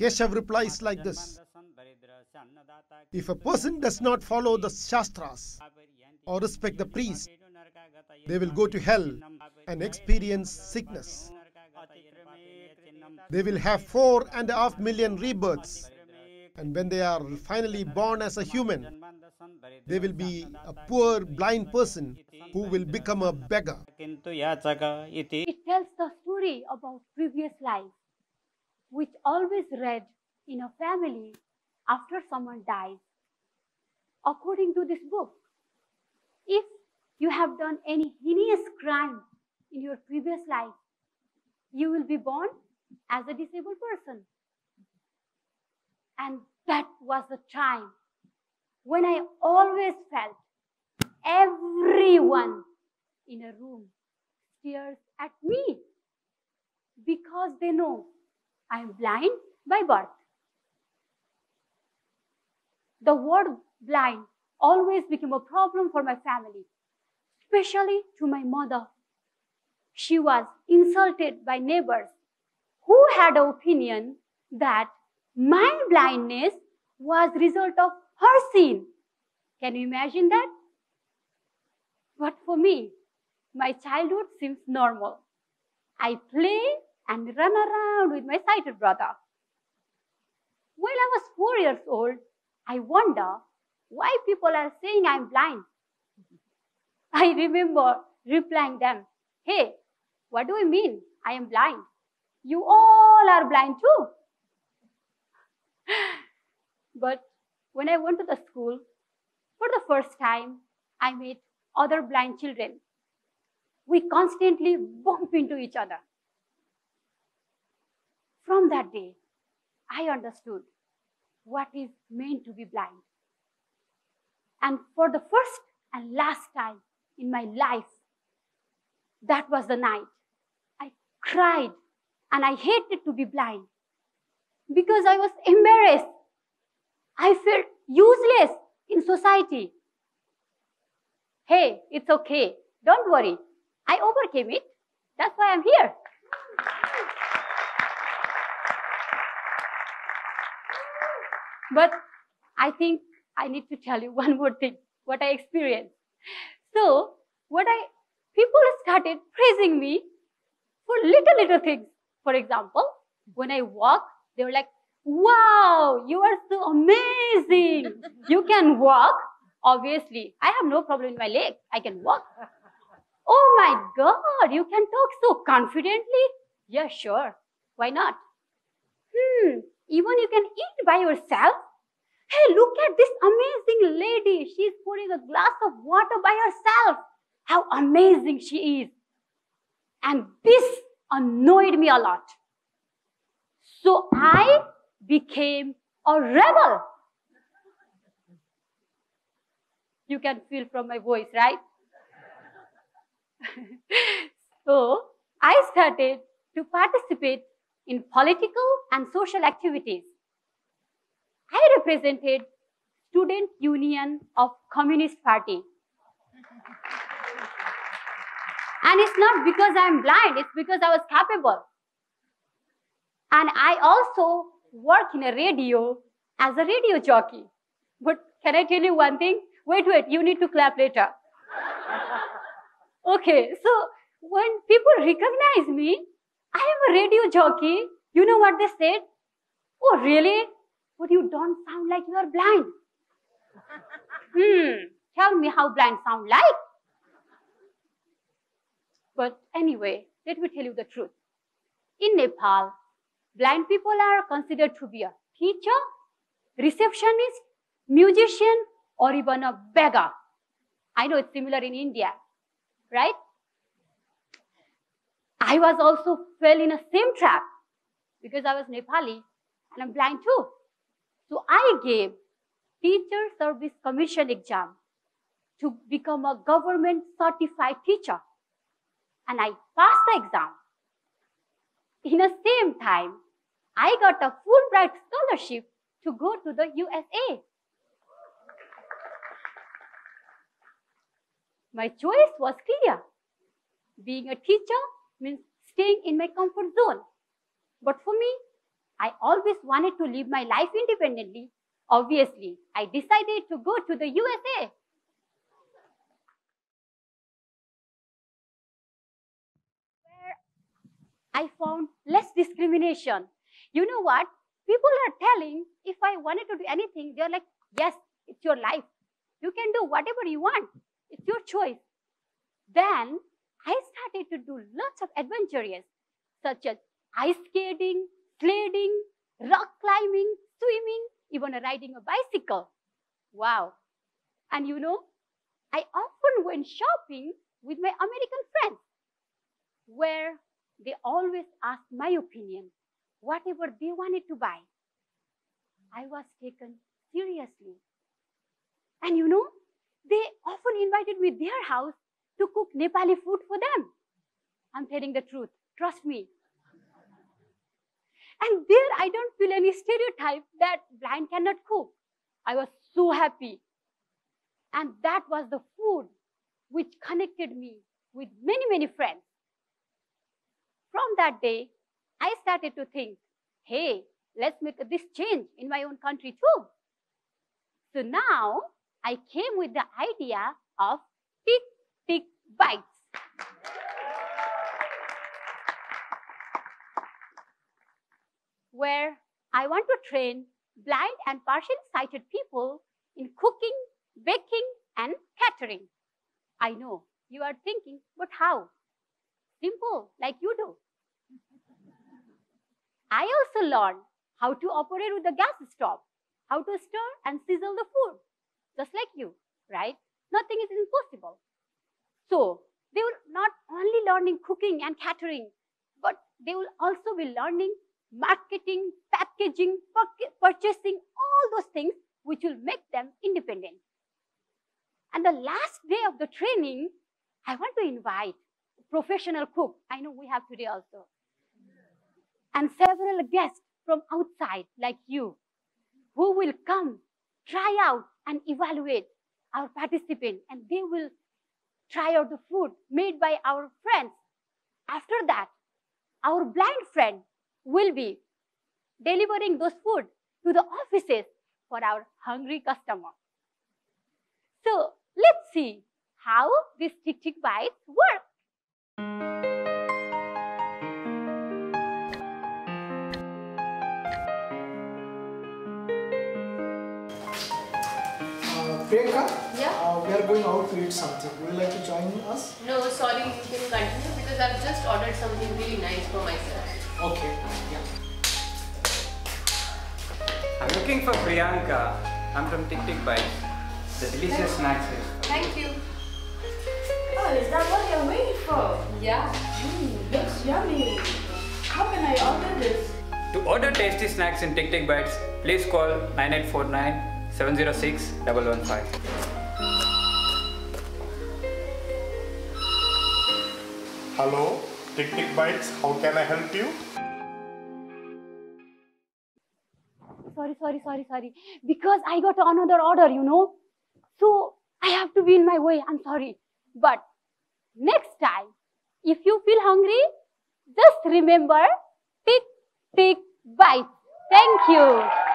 Keshav replies like this If a person does not follow the Shastras or respect the priest, they will go to hell and experience sickness. They will have four and a half million rebirths, and when they are finally born as a human, they will be a poor blind person who will become a beggar. It tells the story about previous life which always read in a family after someone dies. According to this book, if you have done any heinous crime in your previous life, you will be born as a disabled person. And that was the time when I always felt everyone in a room stares at me because they know I am blind by birth. The word blind always became a problem for my family, especially to my mother. She was insulted by neighbors who had an opinion that my blindness was result of her sin. Can you imagine that? But for me, my childhood seems normal. I play and run around with my sighted brother. When I was four years old, I wonder why people are saying I'm blind. I remember replying them, Hey, what do you mean? I am blind. You all are blind too. but when I went to the school, for the first time, I met other blind children. We constantly bump into each other. From that day, I understood what is meant to be blind. And for the first and last time in my life, that was the night. I cried and I hated to be blind because I was embarrassed. I felt useless in society. Hey, it's okay. Don't worry. I overcame it. That's why I'm here. But I think I need to tell you one more thing what I experienced. So, what I people started praising me for little little things. For example, when I walk, they were like, "Wow, you are so amazing! You can walk." Obviously, I have no problem in my leg. I can walk. Oh my God, you can talk so confidently. Yeah, sure. Why not? Hmm, even you can eat by yourself. Hey, look at this amazing lady. She's pouring a glass of water by herself. How amazing she is. And this annoyed me a lot. So I became a rebel. You can feel from my voice, right? so I started to participate in political and social activities. I represented Student Union of Communist Party. And it's not because I'm blind, it's because I was capable. And I also work in a radio as a radio jockey. But can I tell you one thing? Wait, wait, you need to clap later. okay, so when people recognize me, I am a radio jockey. You know what they said? Oh, really? But you don't sound like you are blind. hmm, tell me how blind sound like. But anyway, let me tell you the truth. In Nepal, blind people are considered to be a teacher, receptionist, musician, or even a beggar. I know it's similar in India, right? I was also fell in a same trap because I was Nepali and I'm blind too. So I gave Teacher Service Commission exam to become a government certified teacher. And I passed the exam. In the same time, I got a Fulbright scholarship to go to the USA. My choice was clear. Being a teacher means staying in my comfort zone. But for me, I always wanted to live my life independently. Obviously, I decided to go to the USA. Where I found less discrimination. You know what? People are telling if I wanted to do anything, they're like, yes, it's your life. You can do whatever you want. It's your choice. Then I started to do lots of adventures such as ice skating, sledding, rock climbing, swimming, even riding a bicycle. Wow. And you know, I often went shopping with my American friends where they always asked my opinion, whatever they wanted to buy. I was taken seriously. And you know, they often invited me to their house to cook Nepali food for them. I'm telling the truth. Trust me. And there I don't feel any stereotype that blind cannot cook. I was so happy. And that was the food which connected me with many, many friends. From that day, I started to think, hey, let's make this change in my own country too. So now I came with the idea of tick bites. Where I want to train blind and partially sighted people in cooking, baking, and catering. I know you are thinking, but how? Simple, like you do. I also learned how to operate with the gas stove, how to stir and sizzle the food, just like you, right? Nothing is impossible. So, they will not only learning cooking and catering, but they will also be learning marketing, packaging, purchasing, all those things which will make them independent. And the last day of the training, I want to invite professional cook. I know we have today also. And several guests from outside like you who will come, try out and evaluate our participant and they will try out the food made by our friends. After that, our blind friend will be delivering those food to the offices for our hungry customer. So let's see how these tick tick bites work. Uh, Priyanka, Yeah? We are going out to eat something. Would you like to join us? No, sorry, you can continue because I've just ordered something really nice for myself. Okay. Yeah. I'm looking for Priyanka. I'm from Tick Tick Bites. The delicious snacks here. Thank you. Oh, is that what you're waiting for? Yeah. Mmm, looks yummy. How can I order this? To order tasty snacks in Tick Tick Bites, please call 9849 706 115. Hello, Tick Tick Bites, how can I help you? Sorry, sorry, sorry, sorry. Because I got another order, you know. So I have to be in my way. I'm sorry. But next time, if you feel hungry, just remember tick, tick, Bites. Thank you.